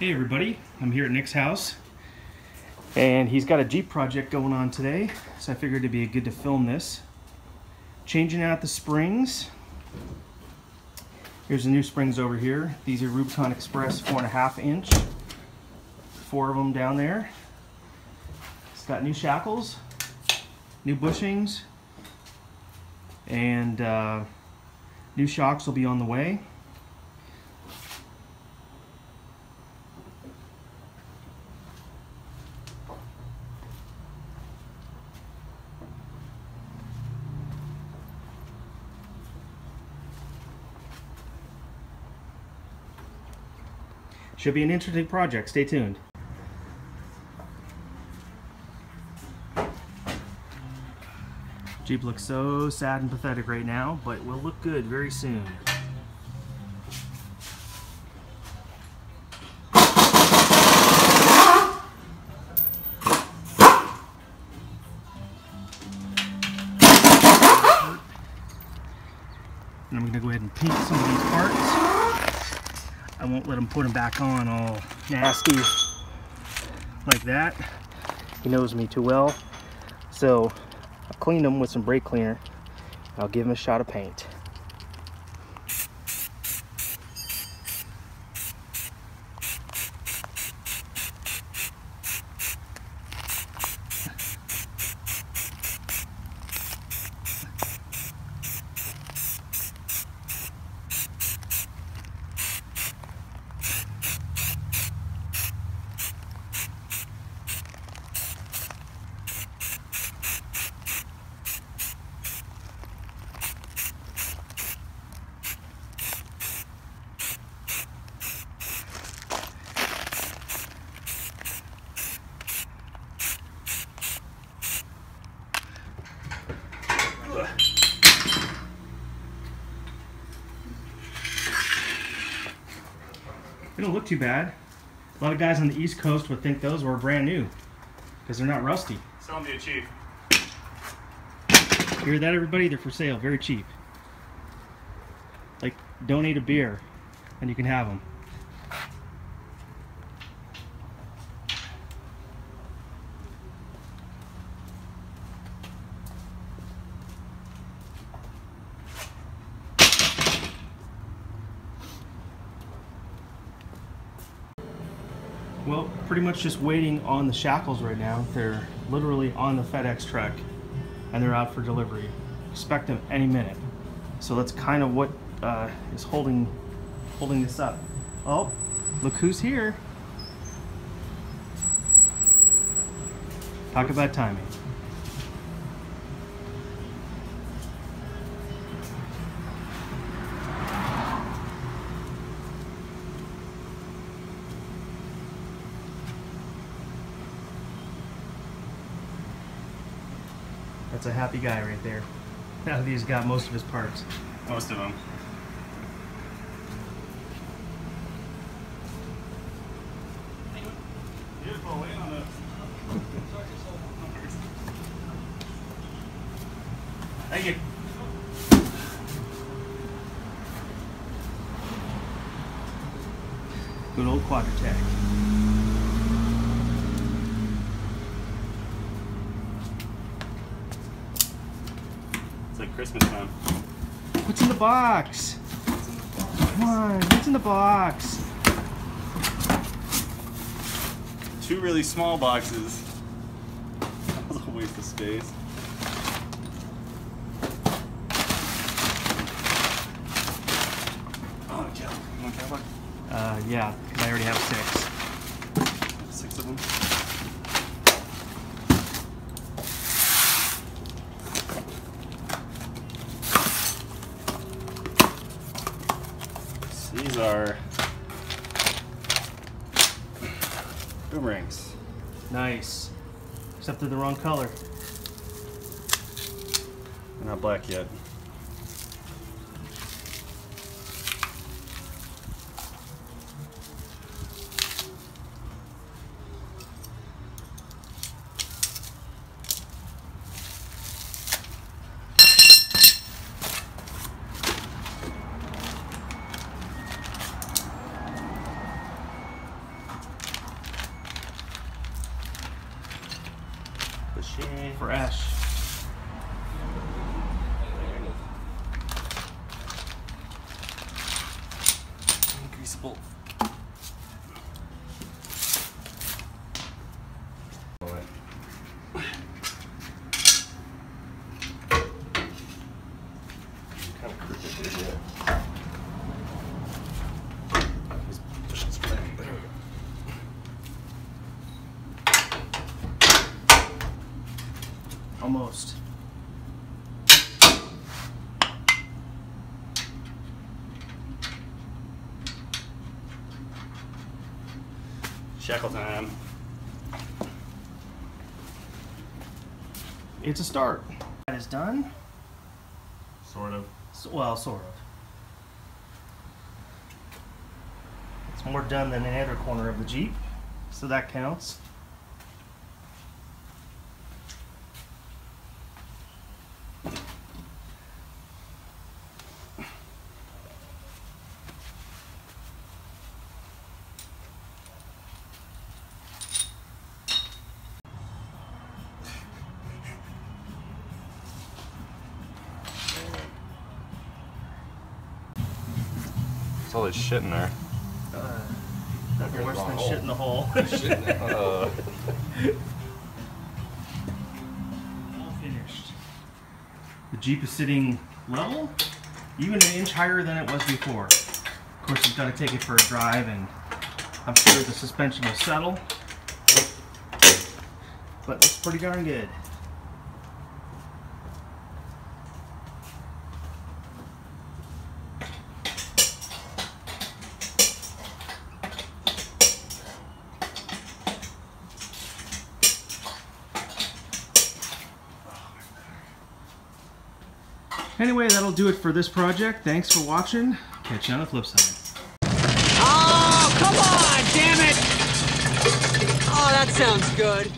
Hey everybody, I'm here at Nic's house and he's got a Jeep project going on today so I figured it'd be good to film this. Changing out the springs. Here's the new springs over here. These are Rubicon Express four and a half inch. Four of them down there. It's got new shackles, new bushings, and uh, new shocks will be on the way. Should be an interesting project. Stay tuned. Jeep looks so sad and pathetic right now, but will look good very soon. And I'm going to go ahead and paint some of these parts. I won't let him put them back on all nasty like that. He knows me too well. So I'll clean them with some brake cleaner. I'll give them a shot of paint. They don't look too bad. A lot of guys on the East Coast would think those were brand new because they're not rusty. Sell them to you cheap. Hear that, everybody? They're for sale, very cheap. Like, donate a beer and you can have them. Well, pretty much just waiting on the shackles right now. They're literally on the FedEx truck and they're out for delivery. Expect them any minute. So that's kind of what uh, is holding holding this up. Oh, look who's here. Talk about timing. That's a happy guy right there. Now that he's got most of his parts. Most of them. Beautiful. Wait on this. Thank you. Good old Quadratec. Christmas time. What's in the box? Come on, what's in the box? Two really small boxes. That was a waste of space. Oh, Joe. You want Cadillac? Uh, yeah, 'cause I already have six. Six of them. These are boomerangs. Nice. Except they're the wrong color. They're not black yet. For Ash. Greaseable. Kind of crooked, dude, yeah. Just push this back. There we go. Almost. Shackle time. It's a start. That is done. Sort of. S- Well, sort of. It's more done than any other corner of the Jeep, so that counts. There's all this shit in there. Uh, nothing worse than hole. shit in the hole. Uh, All finished. The Jeep is sitting level, even an inch higher than it was before. Of course, you've got to take it for a drive, and I'm sure the suspension will settle. But looks pretty darn good. Anyway, that'll do it for this project. Thanks for watching. Catch you on the flip side. Oh, come on, damn it! Oh, that sounds good.